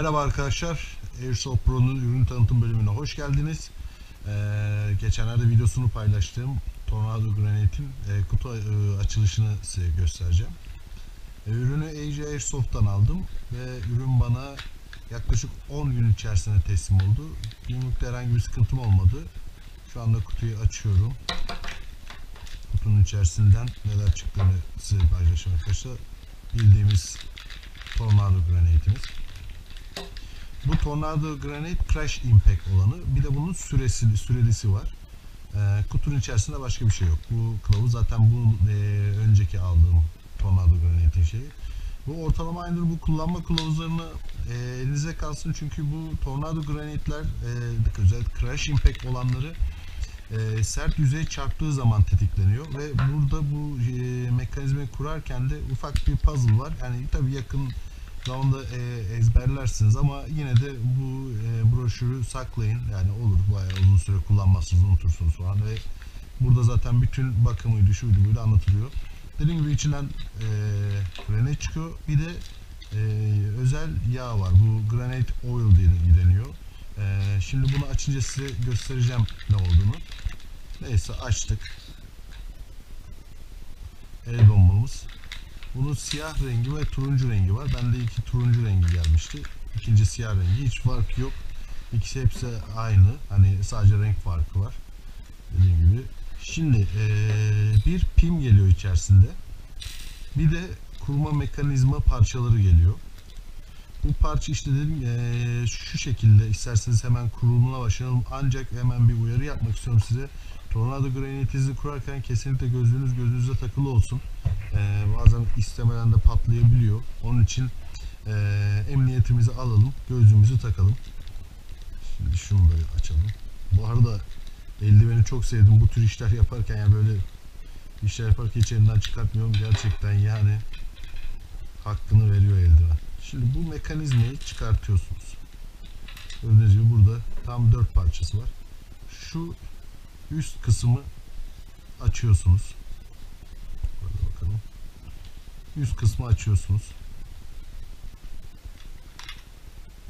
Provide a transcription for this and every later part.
Merhaba arkadaşlar. Airsoft Pro'nun ürün tanıtım bölümüne hoş geldiniz. Ee, geçenlerde videosunu paylaştığım Tornado Granite'in e, kutu e, açılışını size göstereceğim. E, ürünü AJ Airsoft'tan aldım ve ürün bana yaklaşık 10 gün içerisinde teslim oldu. Günlükte herhangi bir sıkıntım olmadı. Şu anda kutuyu açıyorum. Kutunun içerisinden neler çıktığını size paylaşacağım arkadaşlar. Bildiğimiz Tornado Granite'imiz. Bu Tornado Granite Crash Impact olanı. Bir de bunun süresi, sürelisi var. Ee, kutunun içerisinde başka bir şey yok. Bu kılavuz zaten bu e, önceki aldığım Tornado Granite'in şeyi. Bu ortalama aydır bu kullanma kılavuzlarını e, elinize kalsın çünkü bu Tornado Granite'ler e, özellikle Crash Impact olanları e, sert yüzeye çarptığı zaman tetikleniyor ve burada bu e, mekanizmayı kurarken de ufak bir puzzle var. Yani tabii yakın zamanda e, ezberlersiniz ama yine de bu e, broşürü saklayın. Yani olur bayağı uzun süre kullanmazsınız unutursunuz falan ve burada zaten bütün bakımıydı şuydu böyle anlatılıyor. Dediğim gibi içinden e, granate çıkıyor. Bir de e, özel yağ var. Bu granate oil diye deniyor. E, şimdi bunu açınca size göstereceğim ne olduğunu. Neyse açtık. El bombamız. Bunun siyah rengi ve turuncu rengi var. Bende iki turuncu rengi gelmişti. İkinci siyah rengi. Hiç fark yok. İkisi hepsi aynı. Hani sadece renk farkı var. Dediğim gibi. Şimdi ee, bir pim geliyor içerisinde. Bir de kurma mekanizma parçaları geliyor. Bu parça işte dedim ee, şu şekilde isterseniz hemen kurulumuna başlayalım. Ancak hemen bir uyarı yapmak istiyorum size. Tornado granitizi kurarken kesinlikle gözünüz gözünüze takılı olsun. Ee, bazen istemeden de patlayabiliyor. Onun için e, emniyetimizi alalım, gözlüğümüzü takalım. Şimdi şunu da açalım. Bu arada eldiveni çok sevdim. Bu tür işler yaparken yani böyle işler yaparken hiç çıkartmıyorum. Gerçekten yani hakkını veriyor eldiven. Şimdi bu mekanizmayı çıkartıyorsunuz. Gördüğünüz gibi burada tam dört parçası var. Şu üst kısmı açıyorsunuz. Burada bakalım. Üst kısmı açıyorsunuz.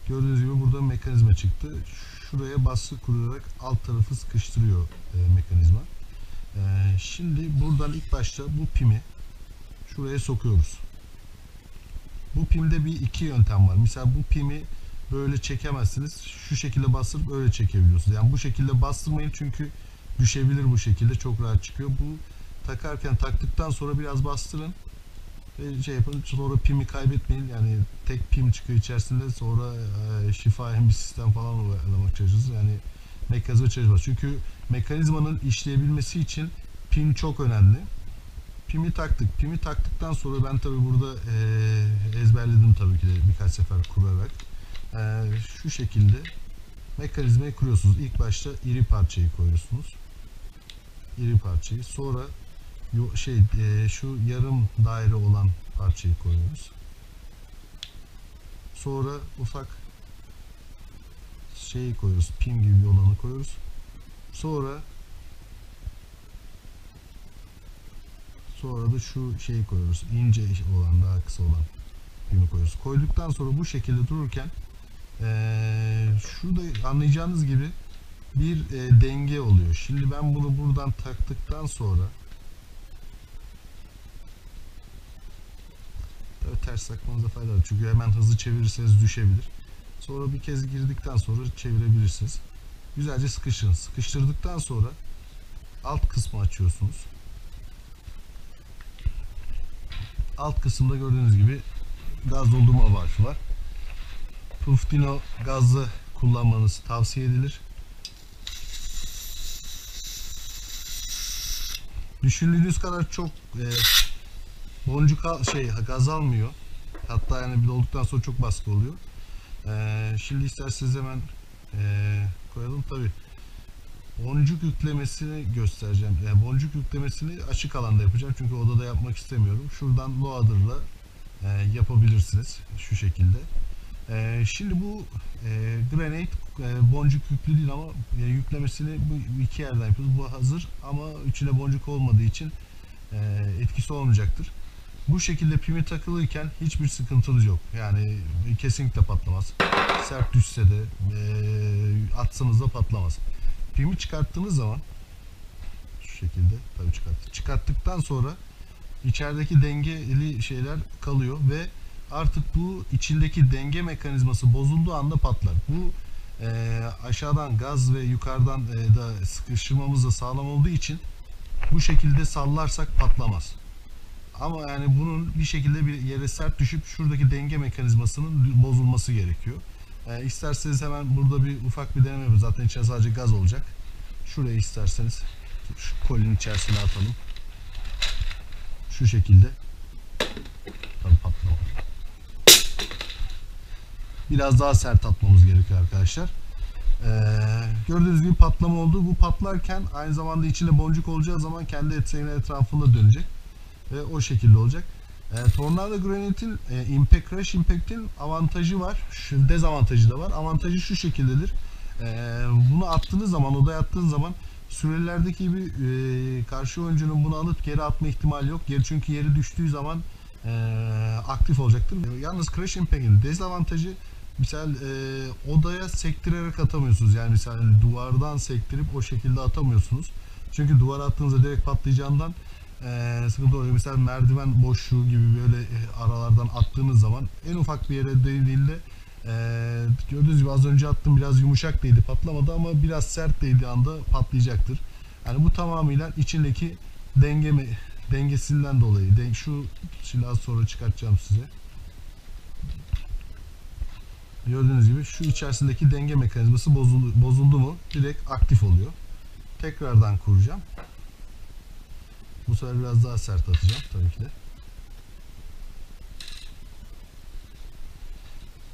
Gördüğünüz gibi burada mekanizma çıktı. Şuraya baskı kurarak alt tarafı sıkıştırıyor e, mekanizma. E, şimdi buradan ilk başta bu pimi şuraya sokuyoruz. Bu pimde bir iki yöntem var. Mesela bu pimi böyle çekemezsiniz. Şu şekilde bastırıp öyle çekebiliyorsunuz. Yani bu şekilde bastırmayın çünkü düşebilir bu şekilde. Çok rahat çıkıyor. Bu takarken taktıktan sonra biraz bastırın ve şey yapın. Sonra pimi kaybetmeyin. Yani tek pim çıkıyor içerisinde. Sonra e, şifayen bir sistem falan uyarlamak çalışırız. Yani mekanizma çalışmaz. Çünkü mekanizmanın işleyebilmesi için pim çok önemli. Pimi taktık. Pimi taktıktan sonra ben tabi burada e, ezberledim tabii ki de birkaç sefer kurarak. E, şu şekilde mekanizmayı kuruyorsunuz. İlk başta iri parçayı koyuyorsunuz. İri parçayı. Sonra şey e, şu yarım daire olan parçayı koyuyoruz. Sonra ufak şeyi koyuyoruz. Pim gibi bir olanı koyuyoruz. Sonra Sonra da şu şeyi koyuyoruz. ince olan, daha kısa olan pimi koyuyoruz. Koyduktan sonra bu şekilde dururken eee şurada anlayacağınız gibi bir e, denge oluyor. Şimdi ben bunu buradan taktıktan sonra ters takmanıza fayda var. Çünkü hemen hızlı çevirirseniz düşebilir. Sonra bir kez girdikten sonra çevirebilirsiniz. Güzelce sıkışın. Sıkıştırdıktan sonra alt kısmı açıyorsunuz. Alt kısımda gördüğünüz gibi gaz doldurma valfi var. Puftino gazlı kullanmanız tavsiye edilir. Düşündüğünüz kadar çok e, boncuk şey gaz almıyor. Hatta yani bir dolduktan sonra çok baskı oluyor. E, şimdi isterseniz hemen e, koyalım tabi. Boncuk yüklemesini göstereceğim. Yani boncuk yüklemesini açık alanda yapacağım çünkü odada yapmak istemiyorum. Şuradan loader'la e, yapabilirsiniz şu şekilde. E, şimdi bu e, granate e, boncuk yüklü değil ama e, yüklemesini bu iki yerden yapıyoruz. Bu hazır ama içine boncuk olmadığı için e, etkisi olmayacaktır. Bu şekilde pimi takılıyken hiçbir sıkıntınız yok. Yani kesinlikle patlamaz. Sert düşse de eee, atsanız da patlamaz. Pimi çıkarttığınız zaman şu şekilde tabii çıkarttık. Çıkarttıktan sonra içerideki dengeli şeyler kalıyor ve artık bu içindeki denge mekanizması bozulduğu anda patlar. Bu eee, aşağıdan gaz ve yukarıdan eee, da sıkıştırmamız da sağlam olduğu için bu şekilde sallarsak patlamaz. Ama yani bunun bir şekilde bir yere sert düşüp şuradaki denge mekanizmasının bozulması gerekiyor. Ee, isterseniz hemen burada bir ufak bir deneme yapıyoruz. Zaten içine sadece gaz olacak. Şuraya isterseniz şu kolinin içerisine atalım. Şu şekilde. Tabii patlama. Biraz daha sert atmamız gerekiyor arkadaşlar. Ee, gördüğünüz gibi patlama oldu. Bu patlarken aynı zamanda içinde boncuk olacağı zaman kendi ekseninin etrafında dönecek ve o şekilde olacak. E, Tornado Granite'in e, Impact Crash Impact'in avantajı var. Şu dezavantajı da var. Avantajı şu şekildedir. E, bunu attığınız zaman, odaya attığınız zaman sürelerdeki gibi e, karşı oyuncunun bunu alıp geri atma ihtimali yok. Geri çünkü yeri düştüğü zaman e, aktif olacaktır. Yalnız Crash Impact'in dezavantajı misal e, odaya sektirerek atamıyorsunuz. Yani misal duvardan sektirip o şekilde atamıyorsunuz. Çünkü duvara attığınızda direkt patlayacağından e, sıkıntı oluyor. Mesela merdiven boşluğu gibi böyle e, aralardan attığınız zaman en ufak bir yere değdiğinde e, gördüğünüz gibi az önce attım biraz yumuşak değdi patlamadı ama biraz sert değdiği anda patlayacaktır. Yani bu tamamıyla içindeki denge mi- dengesinden dolayı. Den- şu şimdi sonra çıkartacağım size. Gördüğünüz gibi şu içerisindeki denge mekanizması bozuldu, bozuldu mu direkt aktif oluyor. Tekrardan kuracağım. Bu sefer biraz daha sert atacağım tabii ki de.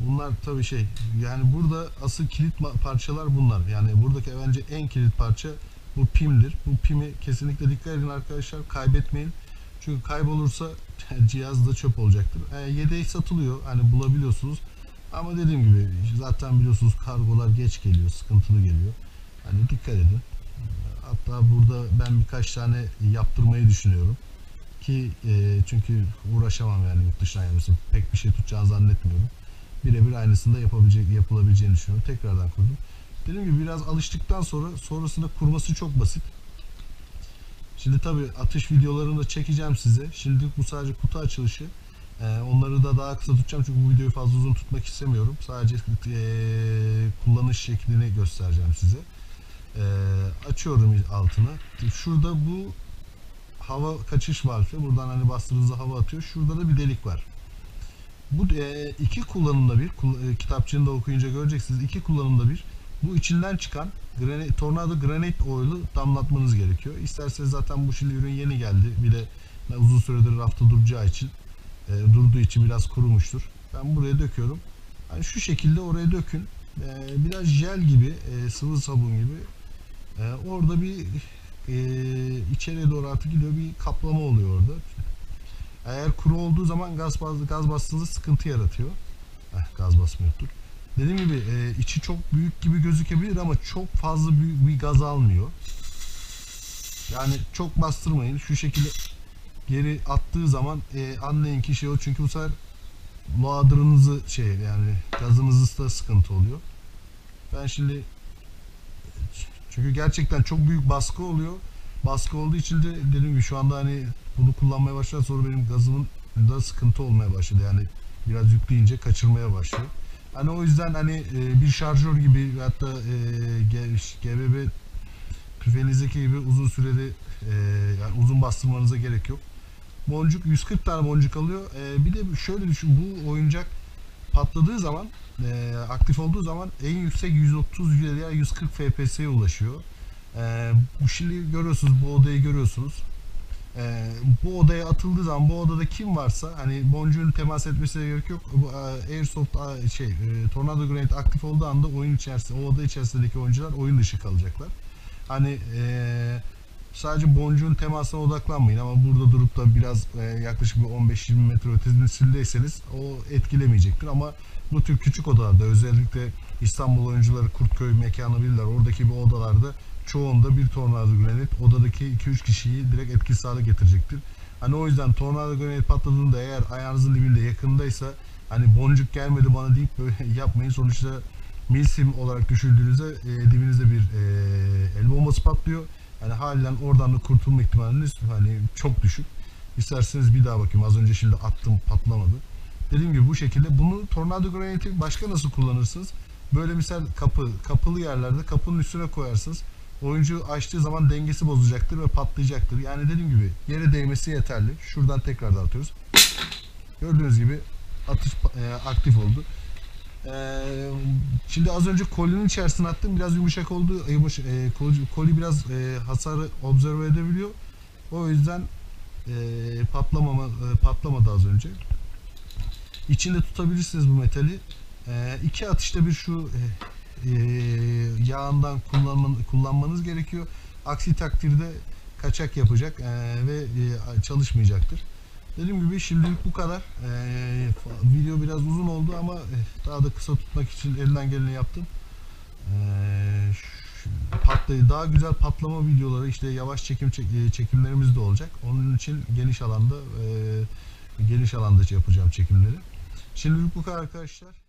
Bunlar tabii şey yani burada asıl kilit parçalar bunlar. Yani buradaki bence en kilit parça bu pimdir. Bu pimi kesinlikle dikkat edin arkadaşlar kaybetmeyin. Çünkü kaybolursa cihaz da çöp olacaktır. E, yedeği satılıyor hani bulabiliyorsunuz. Ama dediğim gibi zaten biliyorsunuz kargolar geç geliyor, sıkıntılı geliyor. Hani dikkat edin. Hatta burada ben birkaç tane yaptırmayı düşünüyorum. Ki e, çünkü uğraşamam yani yurt dışından gelmesin. Pek bir şey tutacağını zannetmiyorum. Birebir aynısını da yapabilecek, yapılabileceğini düşünüyorum. Tekrardan kurdum. Dediğim gibi biraz alıştıktan sonra sonrasında kurması çok basit. Şimdi tabi atış videolarını da çekeceğim size. Şimdi bu sadece kutu açılışı. Ee, onları da daha kısa tutacağım çünkü bu videoyu fazla uzun tutmak istemiyorum. Sadece e, kullanış şeklini göstereceğim size. Ee, açıyorum altını. Şurada bu hava kaçış valfi. Buradan hani bastırdığınızda hava atıyor. Şurada da bir delik var. Bu e, iki kullanımda bir e, kitapçığını da okuyunca göreceksiniz. iki kullanımda bir bu içinden çıkan granit, tornado granite oil'u damlatmanız gerekiyor. İsterseniz zaten bu şimdi ürün yeni geldi. Bir de uzun süredir rafta duracağı için e, durduğu için biraz kurumuştur. Ben buraya döküyorum. Yani şu şekilde oraya dökün. E, biraz jel gibi, e, sıvı sabun gibi. E, orada bir e, içeriye doğru artık gidiyor bir kaplama oluyor orada. Eğer kuru olduğu zaman gaz, bas, gaz bastığınızda sıkıntı yaratıyor. Heh, gaz basmıyordur. Dediğim gibi e, içi çok büyük gibi gözükebilir ama çok fazla büyük bir gaz almıyor. Yani çok bastırmayın. Şu şekilde geri attığı zaman e, anlayın ki şey o çünkü bu sefer loader'ınızı şey yani gazınızı da sıkıntı oluyor. Ben şimdi çünkü gerçekten çok büyük baskı oluyor. Baskı olduğu için de dediğim gibi şu anda hani bunu kullanmaya başladı sonra benim gazımın da sıkıntı olmaya başladı. Yani biraz yükleyince kaçırmaya başlıyor. Hani o yüzden hani e, bir şarjör gibi hatta e, GBB tüfeğinizdeki gibi uzun süreli e, yani uzun bastırmanıza gerek yok. Boncuk 140 tane boncuk alıyor. Bir de şöyle düşün bu oyuncak patladığı zaman e, aktif olduğu zaman en yüksek 130 veya 140 FPS'ye ulaşıyor. E, bu şimdi görüyorsunuz bu odayı görüyorsunuz. E, bu odaya atıldığı zaman bu odada kim varsa hani boncuğun temas etmesine gerek yok. Bu e, Airsoft a, şey e, Tornado Grenade aktif olduğu anda oyun içerisinde o oda içerisindeki oyuncular oyun dışı kalacaklar. Hani e, sadece boncuğun temasına odaklanmayın ama burada durup da biraz e, yaklaşık bir 15-20 metre ötesindeyseniz o etkilemeyecektir ama bu tür küçük odalarda özellikle İstanbul oyuncuları Kurtköy mekanı bilirler. Oradaki bu odalarda çoğunda bir tornado granit odadaki 2-3 kişiyi direkt etkisiz hale getirecektir. Hani o yüzden tornado granate patladığında eğer ayağınızın dibinde yakındaysa hani boncuk gelmedi bana deyip böyle yapmayın. Sonuçta milsim olarak düşürdüğünüzde e, dibinizde bir e, el bombası patlıyor. Yani haliyle oradan da kurtulma ihtimaliniz hani çok düşük. İsterseniz bir daha bakayım. Az önce şimdi attım patlamadı. Dediğim gibi bu şekilde. Bunu tornado granati başka nasıl kullanırsınız? Böyle misal kapı, kapılı yerlerde kapının üstüne koyarsınız. Oyuncu açtığı zaman dengesi bozacaktır ve patlayacaktır. Yani dediğim gibi yere değmesi yeterli. Şuradan tekrar atıyoruz. Gördüğünüz gibi atış e, aktif oldu. E, şimdi az önce kolinin içerisine attım. Biraz yumuşak oldu. E, yumuş, e, koli, koli biraz e, hasarı observe edebiliyor. O yüzden e, patlamama e, patlamadı az önce. İçinde tutabilirsiniz bu metali. E, iki atışta bir şu e, e, yağından kullanman, kullanmanız gerekiyor. Aksi takdirde kaçak yapacak e, ve e, çalışmayacaktır. Dediğim gibi şimdilik bu kadar. E, fa- video biraz uzun oldu ama e, daha da kısa tutmak için elinden geleni yaptım. E, şu- patlayı daha güzel patlama videoları işte yavaş çekim çek- e, çekimlerimiz de olacak. Onun için geniş alanda e, geniş alanda yapacağım çekimleri. Şimdilik bu kadar arkadaşlar.